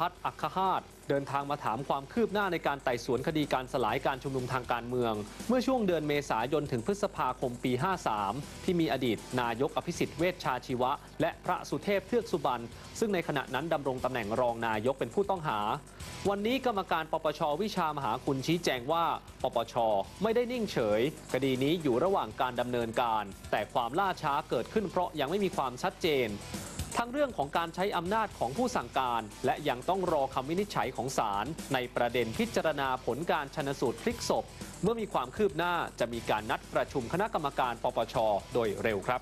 พัฒน์อัคคาตเดินทางมาถามความคืบหน้าในการไต่สวนคดีการสลายการชุมนุมทางการเมือง เมื่อช่วงเดือนเมษายนถึงพฤษภาคมปี 53 ที่มีอดีตนายกอภิสิทธิ์เวชชาชีวะ และพระสุเทพเทือกสุบรรณซึ่งในขณะนั้นดำรงตำแหน่งรองนายกเป็นผู้ต้องหา วันนี้กรรมการปปชวิชามหาคุณชี้แจงว่า ปปช ไม่ได้นิ่งเฉย คดีนี้อยู่ระหว่างการดำเนินการ แต่ความล่าช้าเกิดขึ้นเพราะยังไม่มีความชัดเจน ทั้งเรื่องของการใช้อำนาจของผู้สั่งการ และยังต้องรอคำวินิจฉัยของศาลในประเด็นพิจารณาผลการชนสูตรพลิกศพ เมื่อมีความคืบหน้าจะมีการนัดประชุมคณะกรรมการปปช โดยเร็วครับ